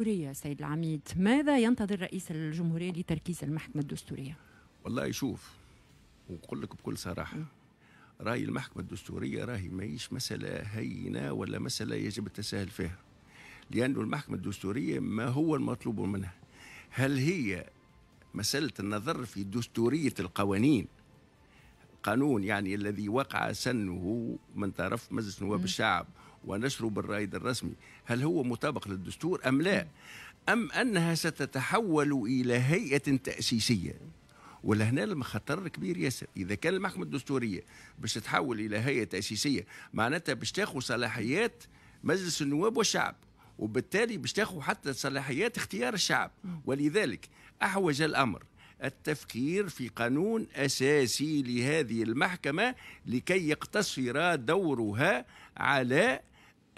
الدستورية سيد العميد. ماذا ينتظر رئيس الجمهورية لتركيز المحكمة الدستورية؟ والله شوف ونقول لك بكل صراحة رأي المحكمة الدستورية راهي ماهيش مسألة هينة ولا مسألة يجب التساهل فيها. لأن المحكمة الدستورية ما هو المطلوب منها؟ هل هي مسألة النظر في دستورية القوانين؟ قانون يعني الذي وقع سنه من طرف مجلس نواب الشعب ونشره بالرائد الرسمي. هل هو مطابق للدستور أم لا؟ أم أنها ستتحول إلى هيئة تأسيسية؟ ولهنا المخطر كبير ياسر. إذا كان المحكمة الدستورية باش تتحول إلى هيئة تأسيسية معناتها باش تاخذ صلاحيات مجلس النواب والشعب وبالتالي باش تاخذ حتى صلاحيات اختيار الشعب. ولذلك أحوج الأمر التفكير في قانون أساسي لهذه المحكمة لكي يقتصر دورها على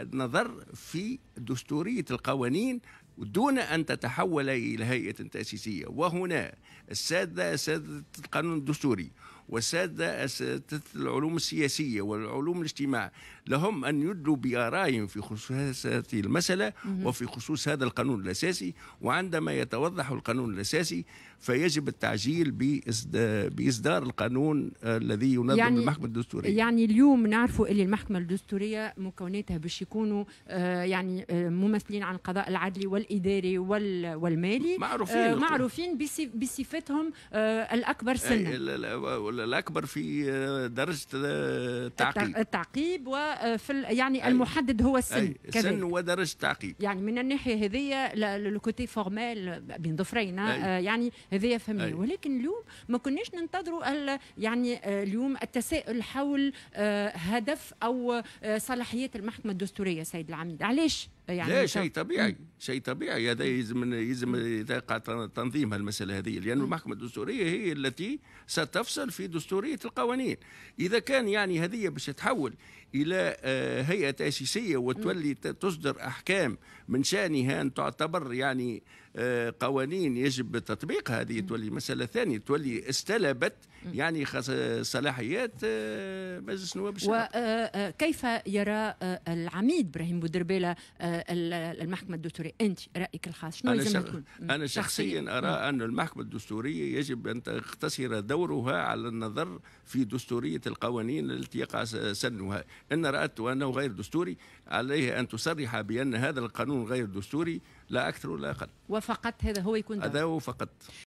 النظر في دستورية القوانين دون أن تتحول إلى هيئة تأسيسية. وهنا السادة اساتذه القانون الدستوري. والساده أساتذة العلوم السياسية والعلوم الاجتماع. لهم أن يدلوا بآرائهم في خصوص هذه المسألة وفي خصوص هذا القانون الأساسي. وعندما يتوضح القانون الأساسي فيجب التعجيل بإصدار القانون الذي ينظم يعني المحكمة الدستورية. يعني اليوم نعرفوا إن المحكمة الدستورية مكوناتها باش يكونوا آه يعني آه ممثلين عن القضاء العدلي والإداري والمالي. معروفين آه معروفين بصفتهم الأكبر سنا. الأكبر في درجة التعقيب التعقيب وفي يعني المحدد هو السن السن ودرجة التعقيب يعني من الناحية هذه ال fr: côté formel بين ظفرين يعني هذه فهمنا ولكن اليوم ما كناش ننتظروا يعني اليوم التساؤل حول هدف أو صلاحيات المحكمة الدستورية سيد العميد. علاش؟ يعني لا شيء طبيعي. شيء طبيعي. هذا يلزم يلزم تنظيم المساله هذه لأن المحكمة الدستورية هي التي ستفصل في دستوريه القوانين. إذا كان يعني هذه باش تحول إلى هيئة تاسيسيه وتولي تصدر أحكام من شأنها أن تعتبر يعني قوانين يجب تطبيقها هذه تولي مسألة ثانية تولي استلبت يعني صلاحيات مجلس النواب الشعب. وكيف يرى العميد إبراهيم بودربيلة المحكمة الدستورية؟ أنت رأيك الخاص شنو لازم يكون أنا شخصيا. أرى أن المحكمة الدستورية يجب أن تقتصر دورها على النظر في دستورية القوانين التي يقع سنها. إن رأت أنه غير دستوري عليه أن تصرح بأن هذا القانون غير دستوري لا أكثر ولا أقل. وفقط هذا هو يكون هذا هو فقط.